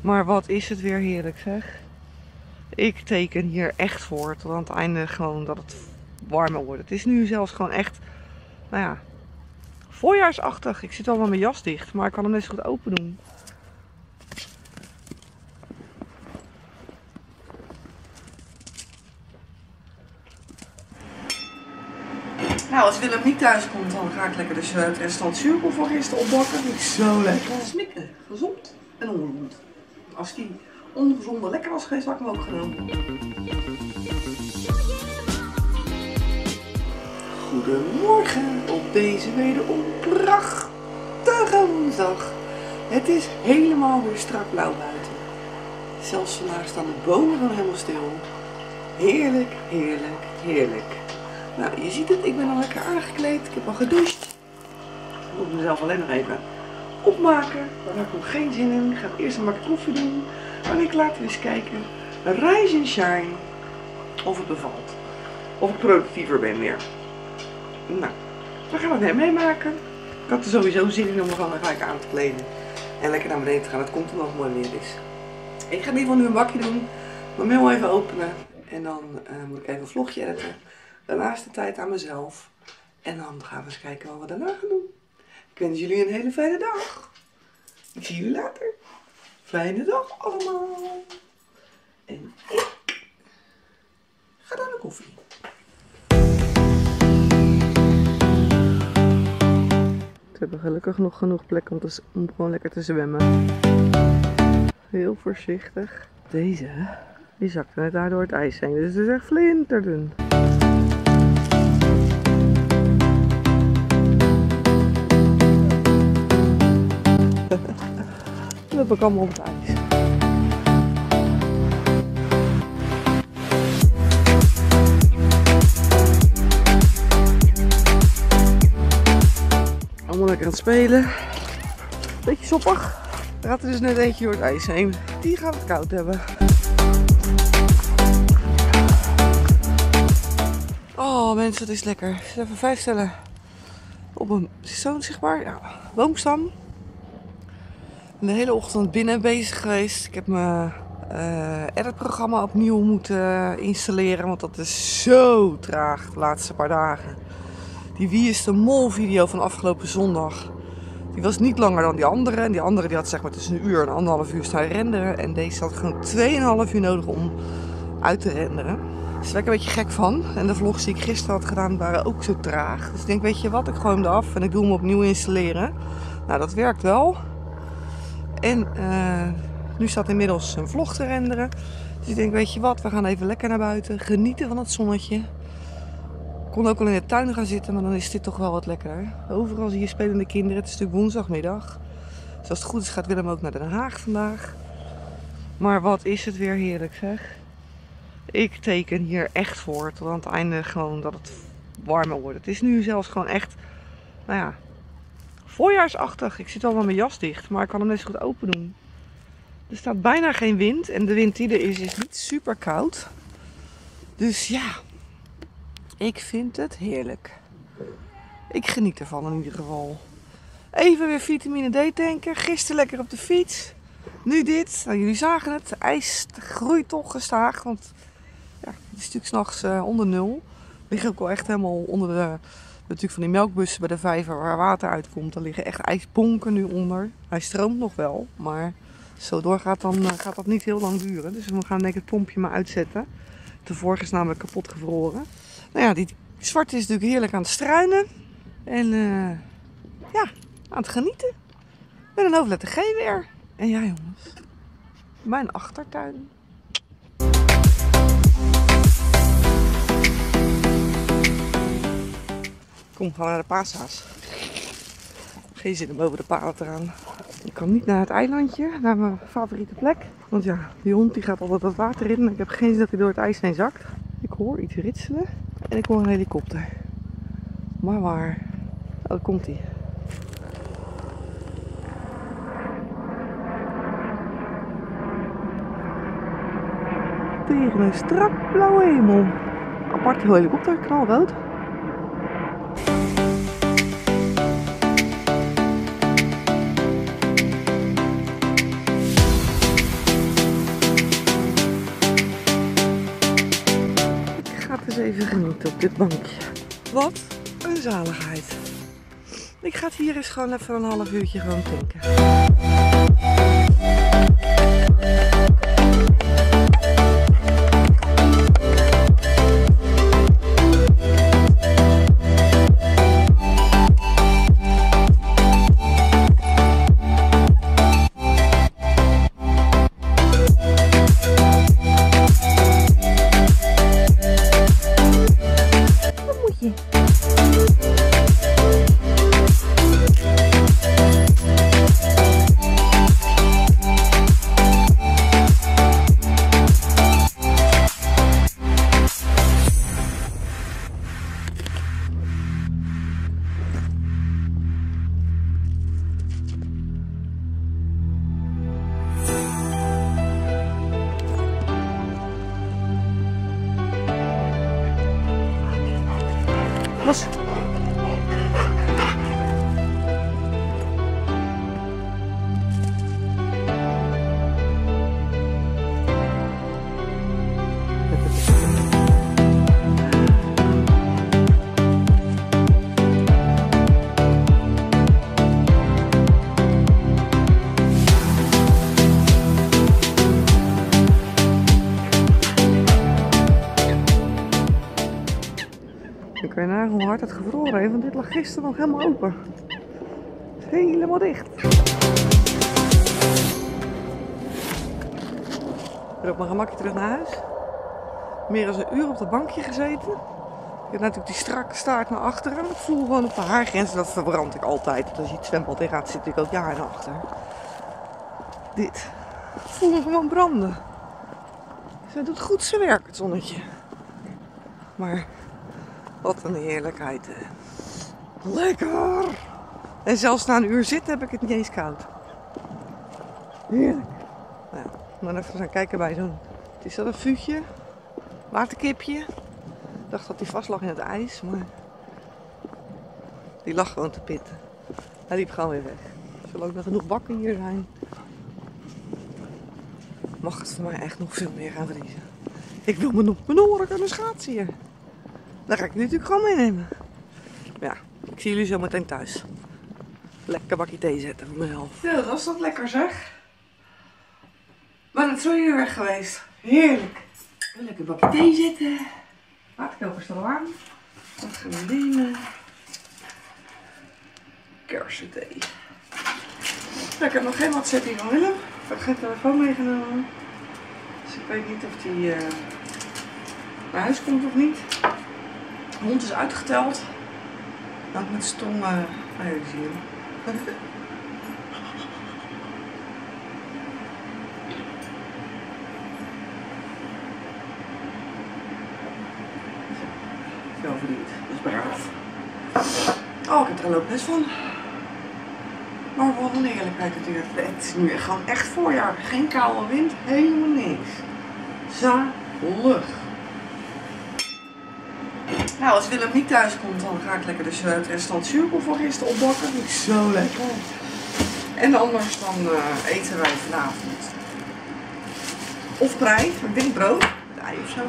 Maar wat is het weer heerlijk zeg. Ik teken hier echt voor tot aan het einde gewoon dat het warmer wordt. Het is nu zelfs gewoon echt, nou ja, voorjaarsachtig. Ik zit al met mijn jas dicht, maar ik kan hem net zo goed open doen. Nou, als Willem niet thuis komt, dan ga ik lekker dus eh, het restaurant zuurkool voor gisteren opbakken. Vind ik zo lekker. Smikken, gezond en ongezond. Als die ongezonde lekker was geweest, had ik hem ook genomen. Goedemorgen op deze wederom prachtige woensdag. Het is helemaal weer strak blauw buiten. Zelfs vandaag staan de bomen dan helemaal stil. Heerlijk, heerlijk, heerlijk. Nou, je ziet het, ik ben al lekker aangekleed. Ik heb al gedoucht. Ik moet mezelf alleen nog even opmaken. Daar heb ik nog geen zin in. Ik ga eerst een bakje koffie doen. En ik laat eens kijken. Rise and shine. Of het bevalt. Of ik productiever ben weer. Nou, we gaan het net meemaken. Ik had er sowieso zin in om me van gelijk aan te kleden. En lekker naar beneden te gaan. Het komt omdat het mooi weer is. Ik ga in ieder geval nu een bakje doen. Mijn mail even openen. En dan eh, moet ik even een vlogje editen. De tijd aan mezelf. En dan gaan we eens kijken wat we daarna gaan doen. Wens jullie een hele fijne dag. Ik zie jullie later. Fijne dag allemaal. En ik ga naar de koffie. We hebben gelukkig nog genoeg plek om, te, om gewoon lekker te zwemmen. Heel voorzichtig. Deze, die zakte net daar door het ijs heen. Dus het is echt flinterdun. Dat heb ik allemaal op het ijs. Allemaal lekker aan het spelen. Beetje soppig. Er gaat er dus net eentje door het ijs heen. Die gaat het koud hebben. Oh mensen, het is lekker. Even vijf stellen op een zo'n zichtbaar ja, boomstam. Ben de hele ochtend binnen bezig geweest. Ik heb mijn uh, editprogramma opnieuw moeten installeren, want dat is zo traag de laatste paar dagen. Die Wie is de Mol video van afgelopen zondag. Die was niet langer dan die andere. En die andere die had zeg maar tussen een uur en anderhalf uur staan renderen. En deze had gewoon 2,5 uur nodig om uit te renderen. Daar is ik een beetje gek van. En de vlogs die ik gisteren had gedaan waren ook zo traag. Dus ik denk, weet je wat, ik gooi hem eraf en ik doe hem opnieuw installeren. Nou, dat werkt wel. En uh, nu staat inmiddels een vlog te renderen. Dus ik denk, weet je wat, we gaan even lekker naar buiten. Genieten van het zonnetje. Ik kon ook al in de tuin gaan zitten, maar dan is dit toch wel wat lekkerder. Overal zie je spelende kinderen. Het is natuurlijk woensdagmiddag. Dus als het goed is gaat Willem ook naar Den Haag vandaag. Maar wat is het weer heerlijk zeg. Ik teken hier echt voor tot aan het einde gewoon dat het warmer wordt. Het is nu zelfs gewoon echt, nou ja, voorjaarsachtig. Ik zit al met mijn jas dicht, maar ik kan hem net zo goed open doen. Er staat bijna geen wind en de wind die er is, is niet super koud. Dus ja, ik vind het heerlijk. Ik geniet ervan in ieder geval. Even weer vitamine D tanken. Gisteren lekker op de fiets. Nu dit. Nou, jullie zagen het. Ijs groeit toch gestaag. Want ja, het is natuurlijk s'nachts uh, onder nul. Ligt ook wel echt helemaal onder de... Natuurlijk van die melkbussen bij de vijver waar water uitkomt. Daar liggen echt ijsbonken nu onder. Hij stroomt nog wel. Maar zo doorgaat dan uh, gaat dat niet heel lang duren. Dus we gaan denk ik het pompje maar uitzetten. De vorige is namelijk kapot gevroren. Nou ja, die zwarte is natuurlijk heerlijk aan het struinen. En uh, ja, aan het genieten. Met een hoofdletter G weer. En ja jongens, mijn achtertuin. Kom, gaan naar de paashaas. Geen zin om boven de palen te gaan. Ik kan niet naar het eilandje, naar mijn favoriete plek. Want ja, die hond die gaat altijd het water in. Ik heb geen zin dat hij door het ijs heen zakt. Ik hoor iets ritselen. En ik hoor een helikopter. Maar waar? Oh, daar komt hij. Tegen een strak blauwe hemel. Apart helikopter, knalrood. Genieten op dit bankje. Wat een zaligheid. Ik ga het hier eens gewoon even een half uurtje gewoon denken. Vamos. Kan je hoe hard het gevroren heeft, want dit lag gisteren nog helemaal open. Helemaal dicht. Ik ben op mijn gemakje terug naar huis. Meer dan een uur op dat bankje gezeten. Ik heb natuurlijk die strakke staart naar achteren. Ik voel gewoon op de haargrens, dat verbrand ik altijd. Als je het zwembad in gaat, zit ik al jaren naar achter. Dit. Ik voel me gewoon branden. Het doet goed zijn werk, het zonnetje. Maar wat een heerlijkheid. Lekker! En zelfs na een uur zitten heb ik het niet eens koud. Heerlijk. Nou, maar even gaan kijken bij zo'n... Is dat een vuurtje? Waterkipje? Ik dacht dat die vast lag in het ijs, maar... Die lag gewoon te pitten. Hij liep gewoon weer weg. Er zullen ook nog genoeg bakken hier zijn. Mag het voor mij echt nog veel meer gaan vriezen. Ik wil nog mijn oren kunnen schaatsen hier. Dan ga ik die natuurlijk gewoon meenemen. Ja, ik zie jullie zo meteen thuis. Lekker bakje thee zetten voor mezelf. Ja, dat was dat lekker zeg. Maar het twee uur weg geweest. Heerlijk. Een lekker bakje thee zetten. Waterkoper staat al warm. Wat gaan we nemen? Kersenthee. Ja, ik heb nog geen WhatsApp van Willem. Ik heb geen telefoon meegenomen. Dus ik weet niet of die eh, naar huis komt of niet. De hond is uitgeteld. Dan met stom. Uh, je hem. Zo verdiend. Dat is braaf. Oh, ik heb er een best van. Maar wat een heerlijkheid natuurlijk. Het is nu gewoon echt voorjaar. Geen koude wind, helemaal niks. Zalig. Nou, als Willem niet thuis komt, dan ga ik lekker dus het restaurant Cirkel voor gisteren opbakken. Vind ik zo lekker. En anders dan eh, eten wij vanavond. Of prei, ik denk brood. Met ei of zo.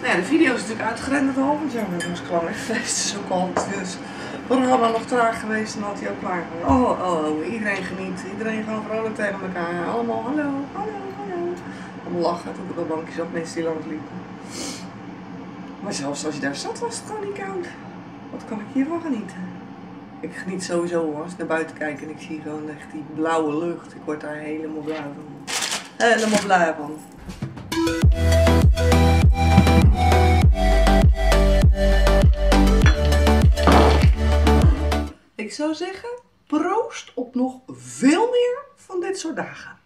Nou ja, de video is natuurlijk uitgerenderd al. Want ja, we moest gewoon weg geweest. Het is ook al dus programma nog traag geweest. En had hij ook klaar. Oh, oh, oh. Iedereen geniet. Iedereen gewoon vrolijk tegen elkaar. Allemaal hallo, hallo, hallo. Allemaal lachen. Toen op de bankje zat mensen die langs liepen. Maar zelfs als je daar zat, was het gewoon niet koud. Wat kan ik hiervan genieten? Ik geniet sowieso hoor, als ik naar buiten kijk en ik zie gewoon echt die blauwe lucht. Ik word daar helemaal blij van. Helemaal blij van. Ik zou zeggen, proost op nog veel meer van dit soort dagen.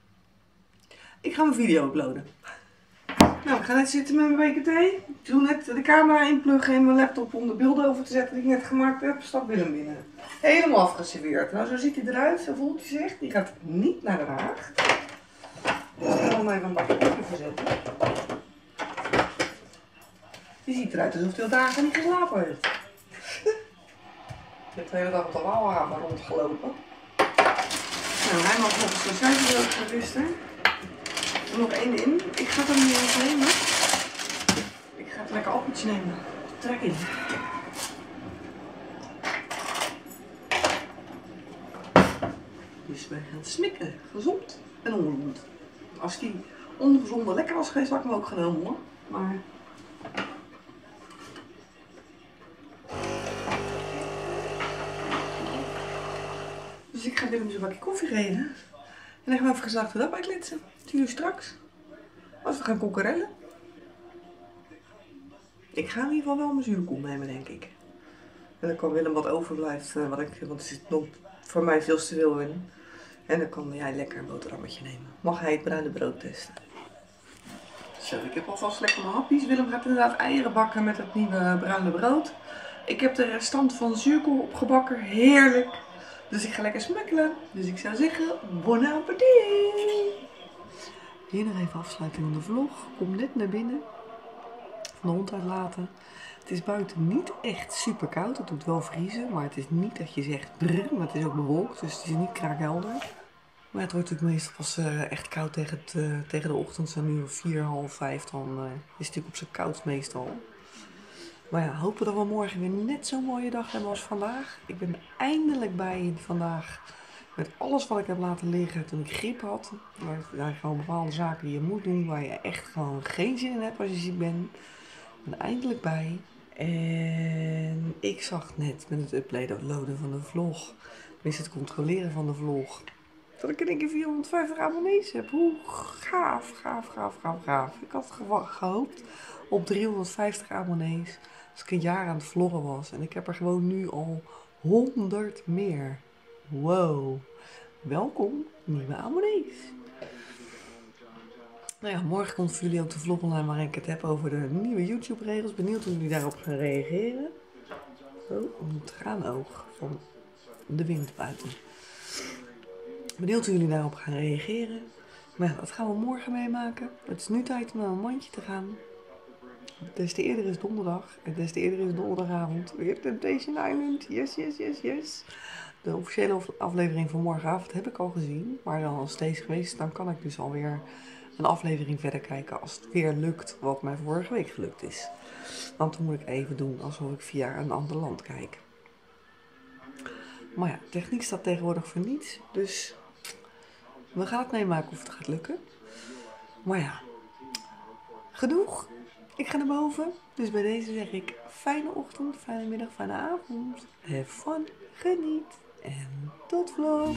Ik ga mijn video uploaden. Nou, ik ga net zitten met mijn beker thee. Ik doe net de camera inpluggen in mijn laptop om de beelden over te zetten die ik net gemaakt heb. Stap Willem binnen. Helemaal afgeserveerd. Nou, zo ziet hij eruit. Zo voelt hij zich. Die gaat niet naar de Haag. Dus ik ga hem even een bakje koffie verzetten. Die ziet eruit alsof hij al dagen niet geslapen heeft. Ik heb de hele dag op de waalhaven rondgelopen. Nou, hij mag nog een suikerrood gaan rusten. Er nog één in. Ik ga hem niet nemen. Ik ga even lekker appeltje nemen. Trek in. Dus wij gaan smikken. Gezond en ongezond. Als die ongezonde lekker was geweest, had ik hem ook genomen hoor. Maar Dus ik ga Willem zo'n bakje koffie geven. En dan gaan we even gezellig de dag bij kletsen. Zie je straks. Als we gaan kokerellen. Ik ga in ieder geval wel mijn zuurkool nemen, denk ik. En dan kan Willem wat overblijft, eh, wat ik, want er zit nog voor mij veel te veel in. En dan kan jij lekker een boterhammetje nemen. Mag hij het bruine brood testen? Zo, ik heb alvast lekker mijn happies. Willem gaat inderdaad eieren bakken met het nieuwe bruine brood. Ik heb de restant van zuurkool opgebakken. Heerlijk. Dus ik ga lekker smakkelen. Dus ik zou zeggen, bon appetit! Hier nog even afsluiten van de vlog. Kom net naar binnen. Van de hond uitlaten. Het is buiten niet echt super koud. Het doet wel vriezen. Maar het is niet dat je zegt brrr. Maar het is ook bewolkt. Dus het is niet kraakhelder. Maar het wordt natuurlijk meestal pas uh, echt koud tegen, het, uh, tegen de ochtend. Zo nu vier, half vijf. Dan uh, is het natuurlijk op zijn koud meestal. Maar ja, hopen dat we morgen weer net zo'n mooie dag hebben als vandaag. Ik ben eindelijk bij vandaag met alles wat ik heb laten liggen toen ik griep had. Waar zijn gewoon bepaalde zaken die je moet doen waar je echt gewoon geen zin in hebt als je ziek bent. Ik ben eindelijk bij. En ik zag net met het uploaden van de vlog, tenminste het controleren van de vlog, dat ik in één keer 450 abonnees heb. Hoe gaaf, gaaf, gaaf, gaaf, gaaf. Ik had gehoopt op 350 abonnees als ik een jaar aan het vloggen was. En ik heb er gewoon nu al 100 meer. Wow. Welkom, nieuwe abonnees. Nou ja, morgen komt jullie ook de vlog online waar ik het heb over de nieuwe YouTube regels. Benieuwd hoe jullie daarop gaan reageren. Oh, een traanoog van de wind buiten. Benieuwd hoe jullie daarop gaan reageren. Maar dat gaan we morgen meemaken. Het is nu tijd om naar een mandje te gaan. Des te eerder is donderdag. En des te eerder is donderdagavond. Weer Temptation Island. Yes, yes, yes, yes. De officiële aflevering van morgenavond heb ik al gezien. Maar dan als deze geweest, dan kan ik dus alweer een aflevering verder kijken. Als het weer lukt wat mij vorige week gelukt is. Want dan moet ik even doen alsof ik via een ander land kijk. Maar ja, techniek staat tegenwoordig voor niets. Dus we gaan het meemaken of het gaat lukken. Maar ja, genoeg. Ik ga naar boven. Dus bij deze zeg ik fijne ochtend, fijne middag, fijne avond. Have fun, geniet en tot vlog.